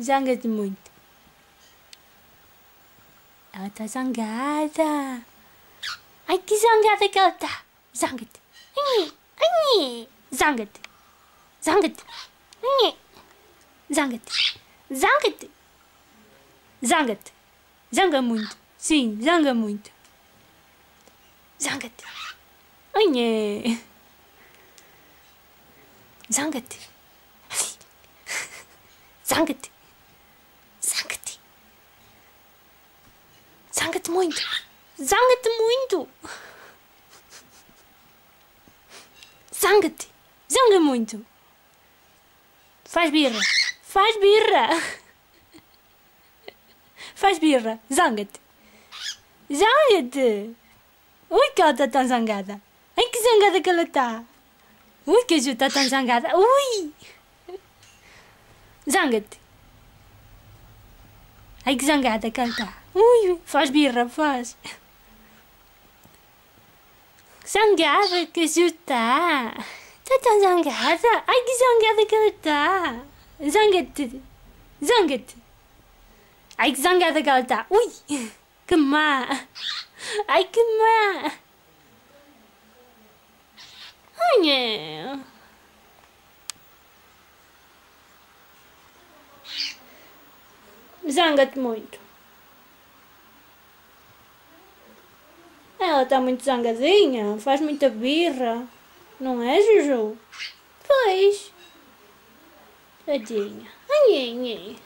Zanga-te muito. Ela tá zangada. Ai, que zangada que ela tá. Zanga-te. Zanga-te. Zanga-te. Zanga-te. Zanga-te. Zanga-te. Zanga muito. Sim, zanga muito. Zanga-te. Zanga-te. Zanga-te. Zanga-te. Zanga-te muito. Zanga-te muito. Zanga-te. Zanga muito. Faz birra. Faz birra. Faz birra. Zanga-te. Zanga-te. Ui, que ela está tão zangada. Ai, que zangada que ela está. Ui, que a Ju está tão zangada. Ui. Zanga-te. Ai, que zangada que ela está. Ui, faz birra, faz. Zangada que Ju está. Está tão zangada. Ai, que zangada que ela está. Zanga-te. Zanga-te. Ai, que zangada que ela está. Ui, que má. Ai, que má. Ai, Zanga-te muito. Ela está muito zangadinha, faz muita birra. Não é, Juju? Pois. Tadinha. Ai,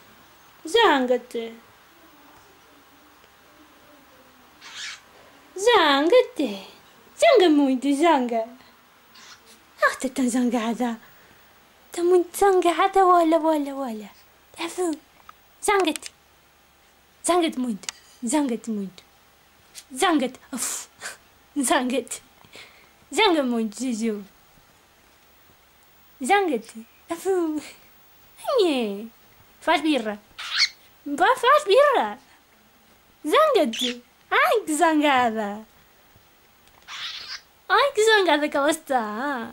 Zanga-te. Zanga-te. Zanga muito, zanga. Ah, está tão zangada. Está muito zangada. Olha, olha, olha. Tá vendo? Zanga-te. Zanga-te muito. Zanga-te muito. Zanga-te. Zanga-te. Zanga muito, Juju. Zanga-te. Faz birra. Faz birra. Zanga-te. Ai, que zangada. Ai, que zangada que ela está.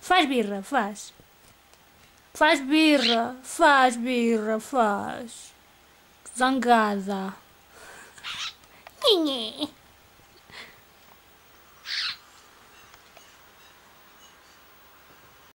Faz birra, faz. Faz birra, faz birra, faz. Zangada.